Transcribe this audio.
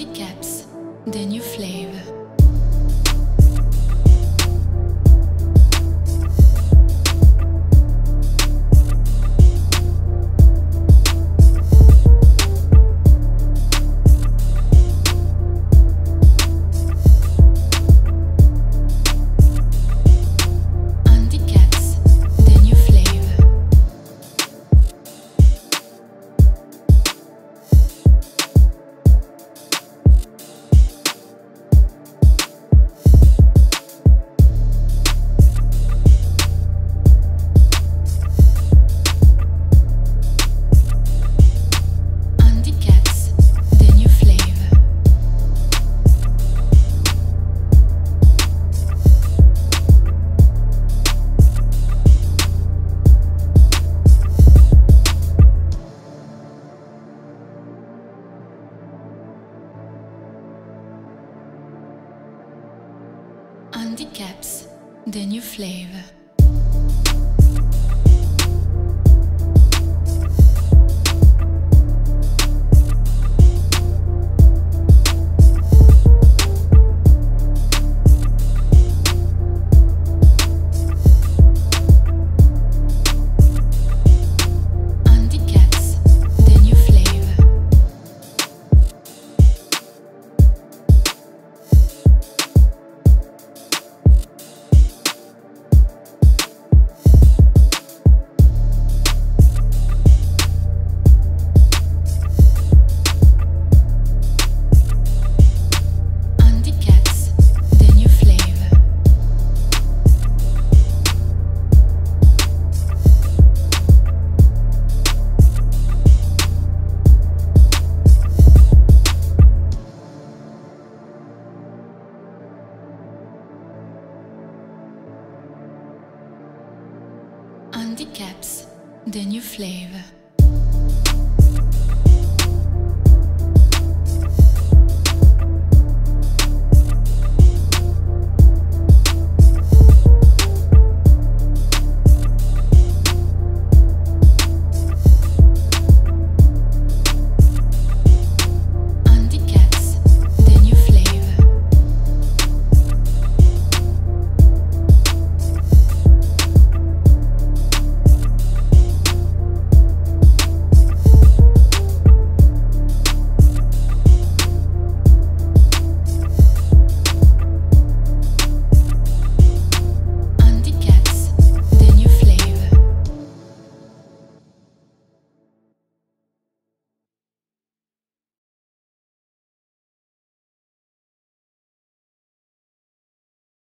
handicaps, the new flavor. Andy Caps, the new flavor. Andy Caps, the new flavor.